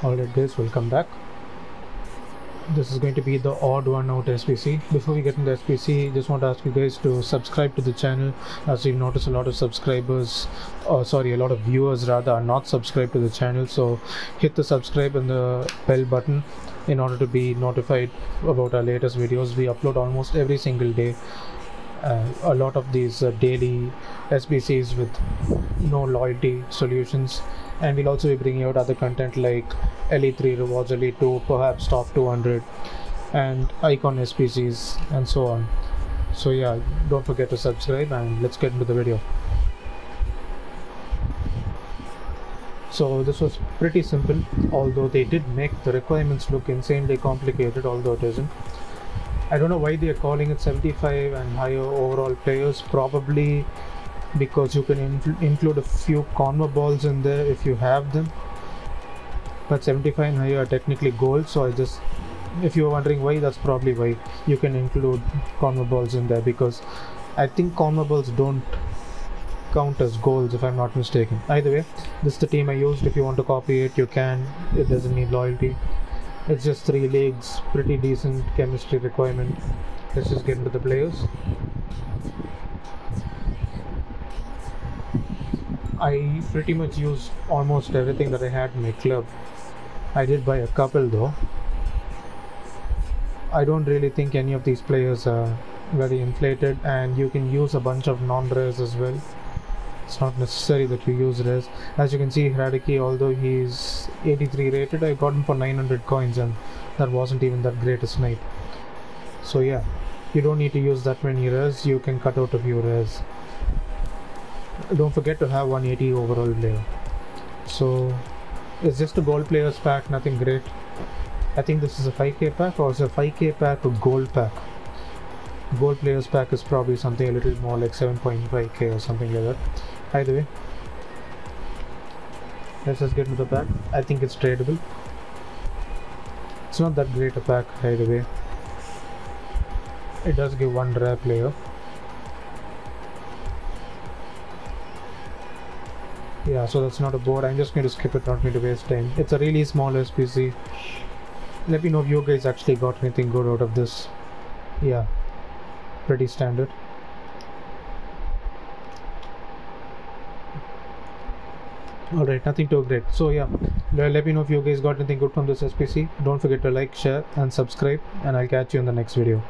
Guys, welcome back. This is going to be the odd one out SBC. Before we get into SBC, just want to ask you guys to subscribe to the channel as you'll notice a lot of subscribers, or sorry, a lot of viewers rather are not subscribed to the channel. So hit the subscribe and the bell button in order to be notified about our latest videos. We upload almost every single day. Uh, a lot of these uh, daily SBCs with no loyalty solutions and we'll also be bringing out other content like LE3 rewards, LE2, perhaps top 200 and icon SBCs and so on. So yeah, don't forget to subscribe and let's get into the video. So this was pretty simple, although they did make the requirements look insanely complicated, although it isn't. I don't know why they are calling it 75 and higher overall players, probably because you can incl- include a few corner balls in there if you have them. But 75 and higher are technically gold so I just if you're wondering why that's probably why you can include corner balls in there because I think corner balls don't count as goals if I'm not mistaken. Either way this is the team I used. If you want to copy it you can. It doesn't need loyalty it's just three leagues pretty decent chemistry requirement let's just get into the players I pretty much used almost everything that I had in my club. I did buy a couple though. I don't really think any of these players are very inflated and you can use a bunch of non-rares as well. It's not necessary that you use rares. As you can see Hradecky although he's 83 rated I got him for 900 coins and that wasn't even that great a snipe. So yeah, you don't need to use that many rares, you can cut out a few rares don't forget to have 180 overall player so it's just a gold players pack nothing great I think this is a 5k pack or it's a 5k pack or gold pack gold players pack is probably something a little more like 7.5k or something like that either way let's just get into the pack. I think it's tradable. It's not that great a pack either way it does give one rare player. Yeah so that's not a board. I'm just going to skip it not going to waste time. It's a really small sbc let me know if you guys actually got anything good out of this. Yeah pretty standard alright nothing too great. So yeah let me know if you guys got anything good from this sbc don't forget to like share and subscribe and i'll catch you in the next video